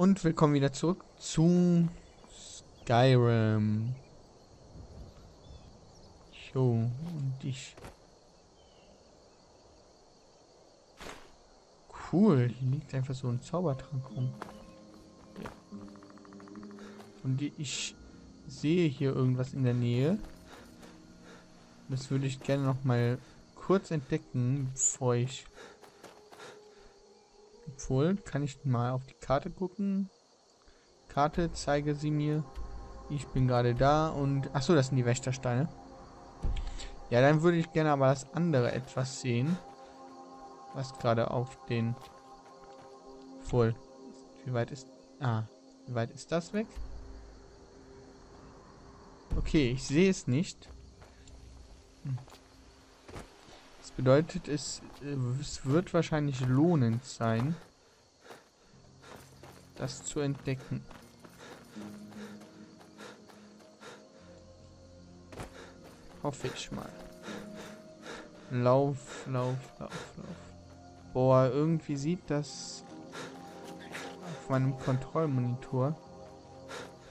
und willkommen wieder zurück zu Skyrim. Jo, und ich... Cool, hier liegt einfach so ein Zaubertrank rum. Und ich sehe hier irgendwas in der Nähe. Das würde ich gerne noch mal kurz entdecken, bevor ich obwohl, kann ich mal auf die Karte gucken? Karte, zeige sie mir. Ich bin gerade da und... Achso, das sind die Wächtersteine. Ja, dann würde ich gerne aber das andere etwas sehen. Was gerade auf den... Voll. Wie weit ist... Ah, wie weit ist das weg? Okay, ich sehe es nicht. Hm. Das bedeutet, es, äh, es wird wahrscheinlich lohnend sein, das zu entdecken. Hoffe ich mal. Lauf, lauf, lauf, lauf. Boah, irgendwie sieht das auf meinem Kontrollmonitor,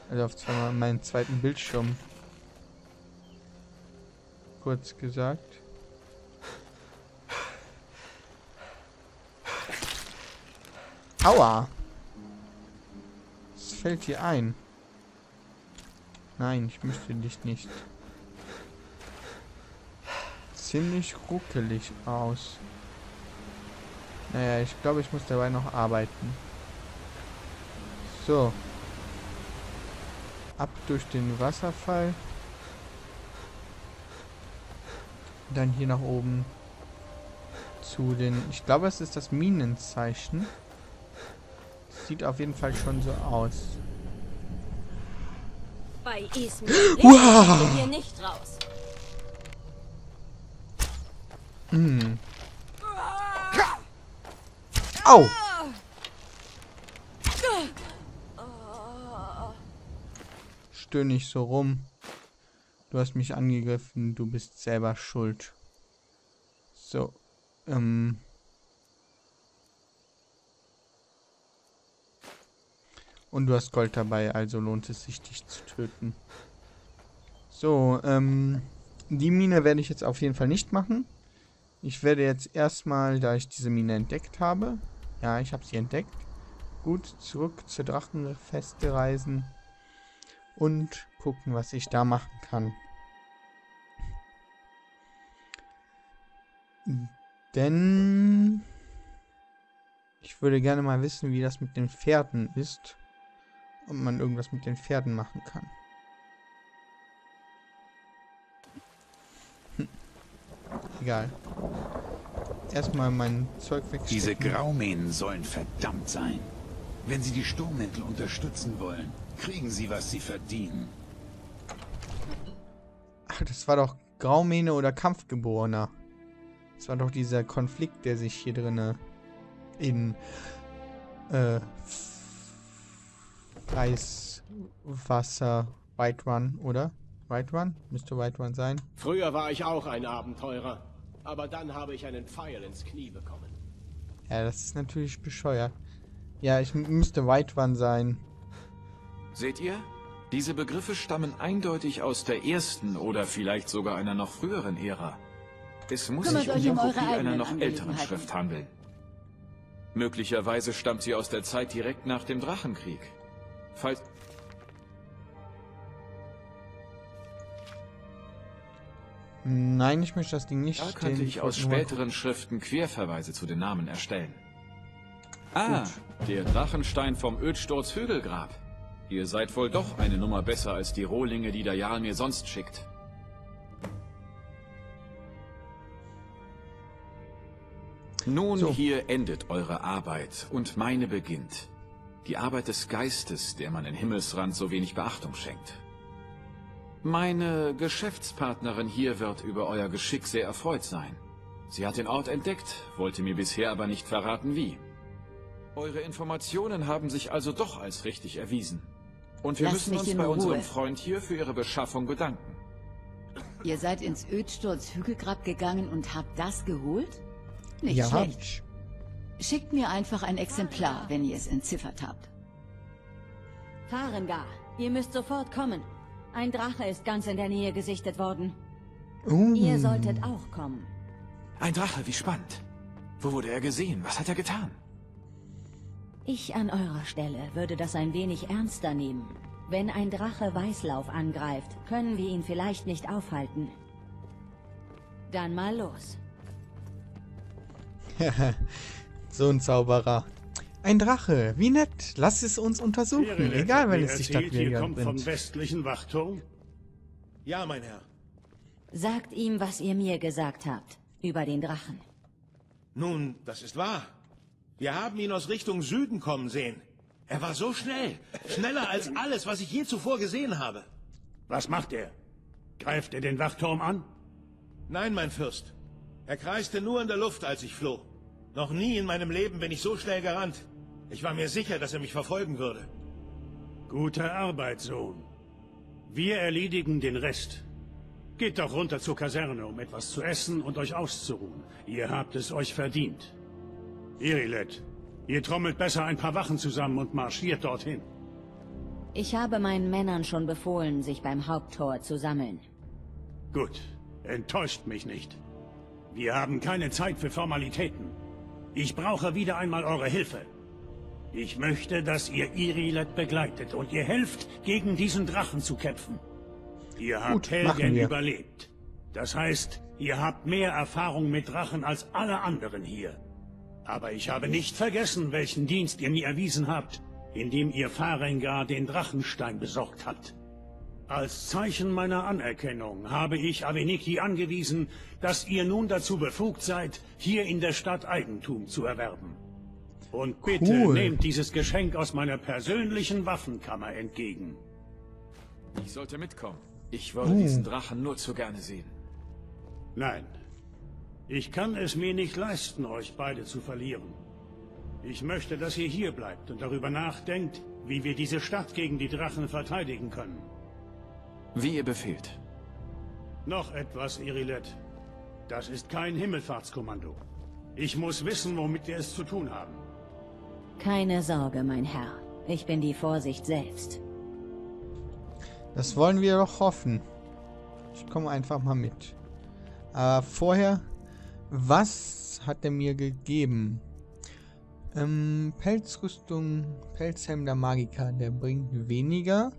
also auf meinem zweiten Bildschirm, kurz gesagt, Aua! fällt dir ein? Nein, ich möchte dich nicht. Ziemlich ruckelig aus. Naja, ich glaube, ich muss dabei noch arbeiten. So. Ab durch den Wasserfall. Dann hier nach oben zu den... Ich glaube, es ist das Minenzeichen sieht auf jeden Fall schon so aus. Bei Ismail wow. hier nicht raus. Hm. Au! Stöhn nicht so rum. Du hast mich angegriffen, du bist selber schuld. So. Ähm. Und du hast Gold dabei, also lohnt es sich, dich zu töten. So, ähm, die Mine werde ich jetzt auf jeden Fall nicht machen. Ich werde jetzt erstmal, da ich diese Mine entdeckt habe, ja, ich habe sie entdeckt, gut zurück zur Drachenfeste reisen und gucken, was ich da machen kann. Denn ich würde gerne mal wissen, wie das mit den Pferden ist ob man irgendwas mit den Pferden machen kann. Hm. Egal. Erstmal mein Zeug weg. Diese Graumähnen sollen verdammt sein. Wenn sie die Sturmmäntel unterstützen wollen, kriegen sie, was sie verdienen. Ach, das war doch Graumähne oder Kampfgeborener. Das war doch dieser Konflikt, der sich hier drinne in äh, Eiswasser White Run, oder? White Run? Müsste White Run sein. Früher war ich auch ein Abenteurer, aber dann habe ich einen Pfeil ins Knie bekommen. Ja, das ist natürlich bescheuert. Ja, ich müsste White Run sein. Seht ihr? Diese Begriffe stammen eindeutig aus der ersten oder vielleicht sogar einer noch früheren Ära. Es muss Kümmert sich um die Kopie einer noch älteren Schrift handeln. Möglicherweise stammt sie aus der Zeit direkt nach dem Drachenkrieg. Falls... Nein, ich möchte das Ding nicht Da könnte ich aus späteren Schriften Querverweise zu den Namen erstellen. Ah, Gut. der Drachenstein vom Ödsturz Hügelgrab. Ihr seid wohl doch eine Nummer besser als die Rohlinge, die der Jarl mir sonst schickt. Nun, so. hier endet eure Arbeit und meine beginnt. Die Arbeit des Geistes, der man in Himmelsrand so wenig Beachtung schenkt. Meine Geschäftspartnerin hier wird über euer Geschick sehr erfreut sein. Sie hat den Ort entdeckt, wollte mir bisher aber nicht verraten, wie. Eure Informationen haben sich also doch als richtig erwiesen. Und wir Lasst müssen uns bei Ruhe. unserem Freund hier für ihre Beschaffung bedanken. Ihr seid ins Ödsturz Hügelgrab gegangen und habt das geholt? Nicht ja, schlecht. Schickt mir einfach ein Exemplar, wenn ihr es entziffert habt. Farengar, ihr müsst sofort kommen. Ein Drache ist ganz in der Nähe gesichtet worden. Uh. Ihr solltet auch kommen. Ein Drache, wie spannend. Wo wurde er gesehen? Was hat er getan? Ich an eurer Stelle würde das ein wenig ernster nehmen. Wenn ein Drache Weißlauf angreift, können wir ihn vielleicht nicht aufhalten. Dann mal los. so ein Zauberer. Ein Drache, wie nett. Lass es uns untersuchen, Irene, egal wenn es die Stadt Ihr kommt vom westlichen Wachturm? Ja, mein Herr. Sagt ihm, was ihr mir gesagt habt. Über den Drachen. Nun, das ist wahr. Wir haben ihn aus Richtung Süden kommen sehen. Er war so schnell. Schneller als alles, was ich je zuvor gesehen habe. Was macht er? Greift er den Wachturm an? Nein, mein Fürst. Er kreiste nur in der Luft, als ich floh. Noch nie in meinem Leben bin ich so schnell gerannt. Ich war mir sicher, dass er mich verfolgen würde. Gute Arbeit, Sohn. Wir erledigen den Rest. Geht doch runter zur Kaserne, um etwas zu essen und euch auszuruhen. Ihr habt es euch verdient. Irilet, ihr trommelt besser ein paar Wachen zusammen und marschiert dorthin. Ich habe meinen Männern schon befohlen, sich beim Haupttor zu sammeln. Gut, enttäuscht mich nicht. Wir haben keine Zeit für Formalitäten. Ich brauche wieder einmal eure Hilfe. Ich möchte, dass ihr Irilet begleitet und ihr helft, gegen diesen Drachen zu kämpfen. Ihr habt Gut, Helgen überlebt. Das heißt, ihr habt mehr Erfahrung mit Drachen als alle anderen hier. Aber ich habe nicht vergessen, welchen Dienst ihr mir erwiesen habt, indem ihr Farengar den Drachenstein besorgt habt. Als Zeichen meiner Anerkennung habe ich Aveniki angewiesen, dass ihr nun dazu befugt seid, hier in der Stadt Eigentum zu erwerben. Und bitte Cool. nehmt dieses Geschenk aus meiner persönlichen Waffenkammer entgegen. Ich sollte mitkommen. Ich würde Oh. diesen Drachen nur zu gerne sehen. Nein, ich kann es mir nicht leisten, euch beide zu verlieren. Ich möchte, dass ihr hier bleibt und darüber nachdenkt, wie wir diese Stadt gegen die Drachen verteidigen können. Wie ihr befehlt. Noch etwas, Irilet. Das ist kein Himmelfahrtskommando. Ich muss wissen, womit wir es zu tun haben. Keine Sorge, mein Herr. Ich bin die Vorsicht selbst. Das wollen wir doch hoffen. Ich komme einfach mal mit. Aber vorher, was hat er mir gegeben? Ähm, Pelzrüstung, Pelzhelm der Magiker, der bringt weniger,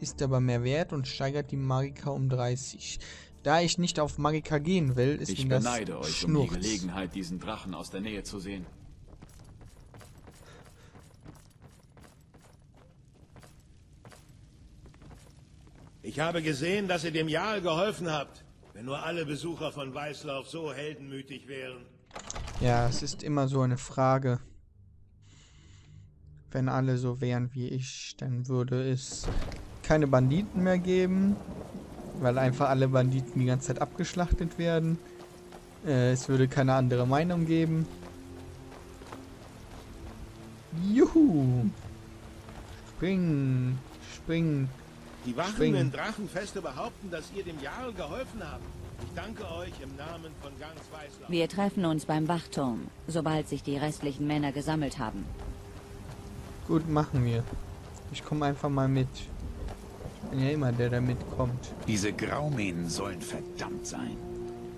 ist aber mehr wert und steigert die Magiker um 30. Da ich nicht auf Magiker gehen will, ist Ich mir das beneide euch um die Schnurz. Gelegenheit, diesen Drachen aus der Nähe zu sehen. Ich habe gesehen, dass ihr dem Jarl geholfen habt. Wenn nur alle Besucher von Weißlauf so heldenmütig wären. Ja, es ist immer so eine Frage. Wenn alle so wären wie ich, dann würde es keine Banditen mehr geben, weil einfach alle Banditen die ganze Zeit abgeschlachtet werden. Äh, es würde keine andere Meinung geben. Juhu! Springen! Springen! Die Wachen Springen. in Drachenfeste behaupten, dass ihr dem Jarl geholfen habt. Ich danke euch im Namen von ganz Weißlauf. Wir treffen uns beim Wachturm, sobald sich die restlichen Männer gesammelt haben. Gut, machen wir. Ich komme einfach mal mit. Ja immer der, der mitkommt. Diese Graumähnen sollen verdammt sein.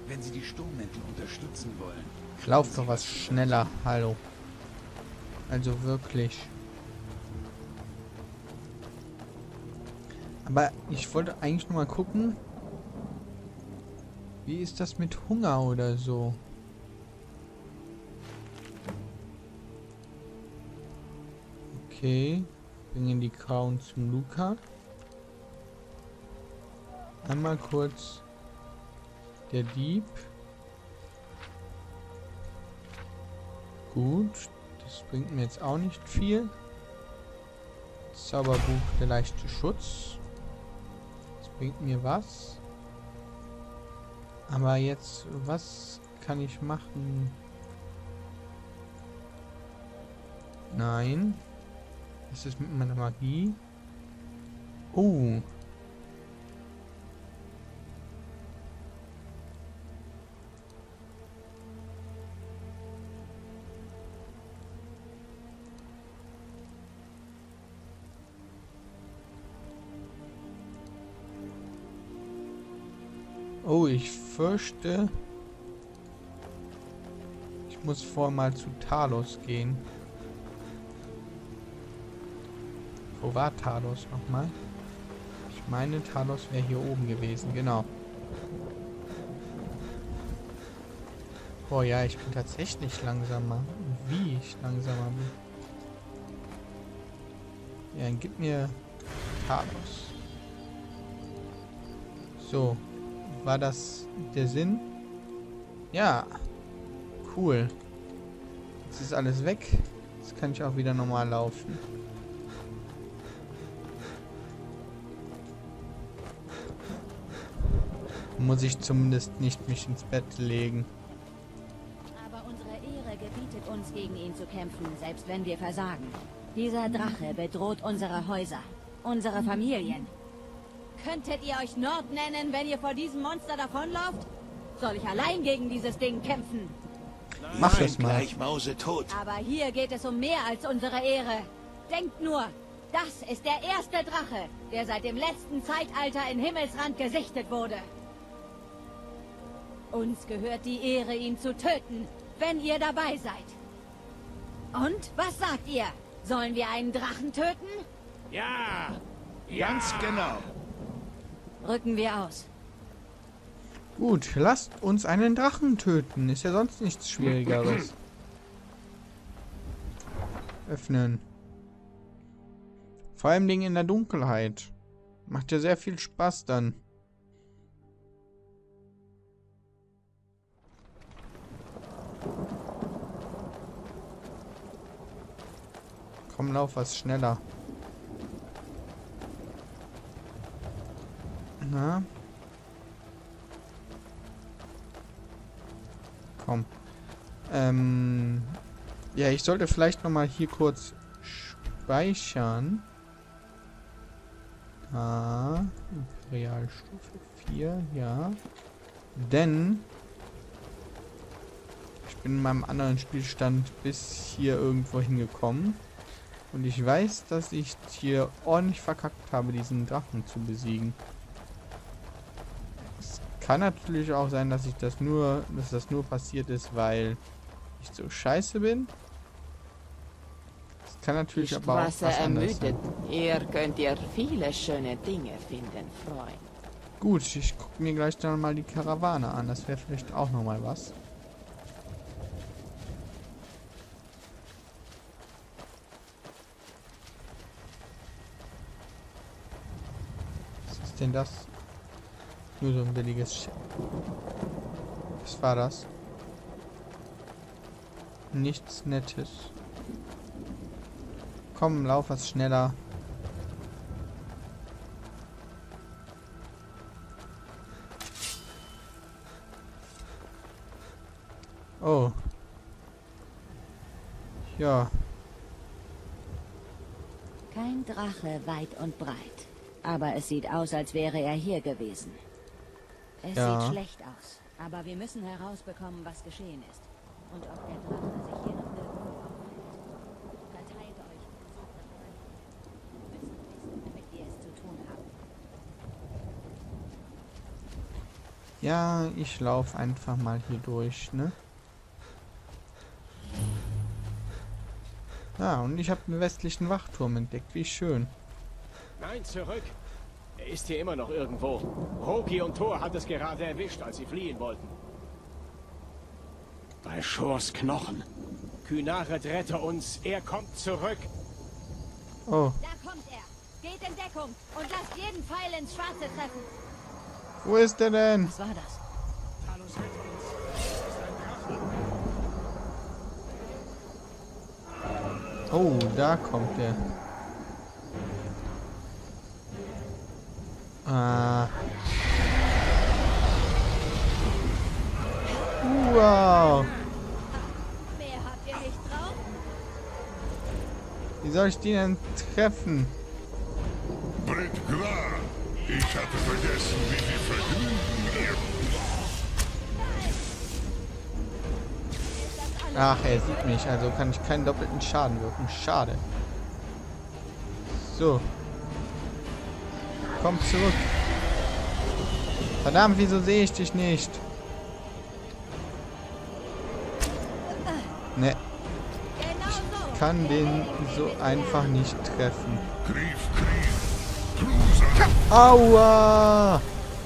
Wenn sie die Sturmmäntel unterstützen wollen. Lauf doch was schneller, hallo. Also wirklich. Aber ich wollte eigentlich nur mal gucken. Wie ist das mit Hunger oder so? Okay. Bringen die Grauen zum Luca. Einmal kurz der Dieb. Gut, das bringt mir jetzt auch nicht viel. Zauberbuch der leichte Schutz. Das bringt mir was. Aber jetzt, was kann ich machen? Nein. Was ist mit meiner Magie? Oh. Oh, ich fürchte... Ich muss vor mal zu Talos gehen. Wo war Talos nochmal? Ich meine, Talos wäre hier oben gewesen, genau. Boah, ja, ich bin tatsächlich langsamer. Wie ich langsamer bin. Ja, dann gib mir Talos. So. War das der Sinn? Ja. Cool. Jetzt ist alles weg. Jetzt kann ich auch wieder normal laufen. Muss ich zumindest nicht mich ins Bett legen. Aber unsere Ehre gebietet uns, gegen ihn zu kämpfen, selbst wenn wir versagen. Dieser Drache bedroht unsere Häuser, unsere Familien. Könntet ihr euch Nord nennen, wenn ihr vor diesem Monster davonlauft? Soll ich allein gegen dieses Ding kämpfen? Mach das mal. Gleich Mause tot. Aber hier geht es um mehr als unsere Ehre. Denkt nur, das ist der erste Drache, der seit dem letzten Zeitalter in Himmelsrand gesichtet wurde. Uns gehört die Ehre, ihn zu töten, wenn ihr dabei seid. Und, was sagt ihr? Sollen wir einen Drachen töten? Ja! Ganz genau. Rücken wir aus. Gut, lasst uns einen Drachen töten. Ist ja sonst nichts Schwierigeres. Öffnen. Vor allem in der Dunkelheit. Macht ja sehr viel Spaß dann. Komm, lauf was schneller. Na? Komm. Ähm, ja, ich sollte vielleicht noch mal hier kurz speichern. Ah, Imperialstufe 4, ja. Denn ich bin in meinem anderen Spielstand bis hier irgendwo hingekommen. Und ich weiß, dass ich hier ordentlich verkackt habe, diesen Drachen zu besiegen. Kann natürlich auch sein, dass ich das nur, dass das nur passiert ist, weil ich so scheiße bin. Es kann natürlich Ist aber auch was ermüdet. sein. Hier könnt ihr viele schöne Dinge finden, Freund. Gut, ich gucke mir gleich dann mal die Karawane an. Das wäre vielleicht auch noch mal was. Was ist denn das? Nur so ein billiges Sch Was war das? Nichts Nettes. Komm, lauf was schneller. Oh. Ja. Kein Drache weit und breit. Aber es sieht aus, als wäre er hier gewesen. Es Ja. sieht schlecht aus. Aber wir müssen herausbekommen, was geschehen ist. Und ob der Drache sich hier noch irgendwo aufhält. Verteilt euch und sucht nach. Wir müssen wissen, womit wir es zu tun haben. Ja, ich laufe einfach mal hier durch, ne? Ja, und ich habe einen westlichen Wachturm entdeckt. Wie schön. Nein, zurück. Er ist hier immer noch irgendwo. Roki und Thor hat es gerade erwischt, als sie fliehen wollten. Bei Shores Knochen. Kynaret rette uns. Er kommt zurück. Oh, Da kommt er. Geht in Deckung und lasst jeden Pfeil ins Schwarze treffen. wo ist der denn? Was war das? Talos rette uns. Es ist ein Drache. Oh, da kommt der. Ah. Wow. Mehr habt ihr nicht drauf? Wie soll ich den denn treffen? Brit klar. Ich hatte vergessen, wie viel Vergnügen ihr... Ach, er sieht mich, also kann ich keinen doppelten Schaden wirken. Schade. So. Komm zurück. Verdammt, wieso sehe ich dich nicht? Ne. Ich kann den so einfach nicht treffen. Aua!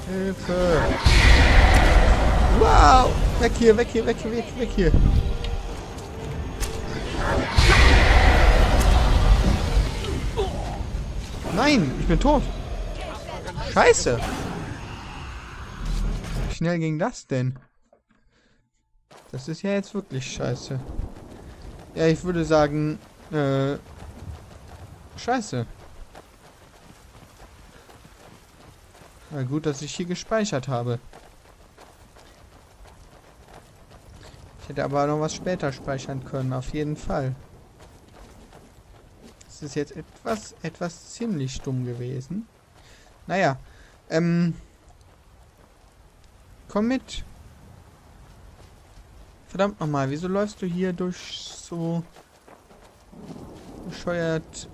Hilfe! Wow! Weg hier, weg hier, weg hier, weg, weg hier! Nein, ich bin tot. Scheiße. Wie schnell ging das denn? Das ist ja jetzt wirklich scheiße. Ja, ich würde sagen, äh, scheiße. Na gut, dass ich hier gespeichert habe. Ich hätte aber noch was später speichern können, auf jeden Fall. Das ist jetzt etwas, etwas ziemlich dumm gewesen. Naja, ähm, komm mit. Verdammt nochmal, wieso läufst du hier durch so bescheuert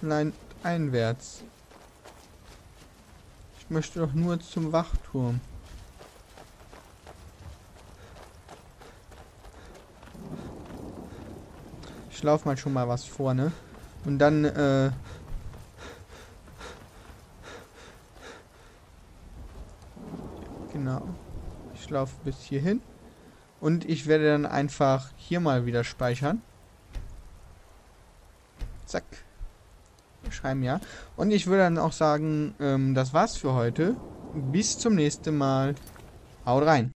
Nein, einwärts? Ich möchte doch nur zum Wachturm. Ich laufe mal schon mal was vorne. Und dann, äh... Genau. Ich laufe bis hierhin. Und ich werde dann einfach hier mal wieder speichern. Zack. Schreiben ja. Und ich würde dann auch sagen, ähm, das war's für heute. Bis zum nächsten Mal. Haut rein.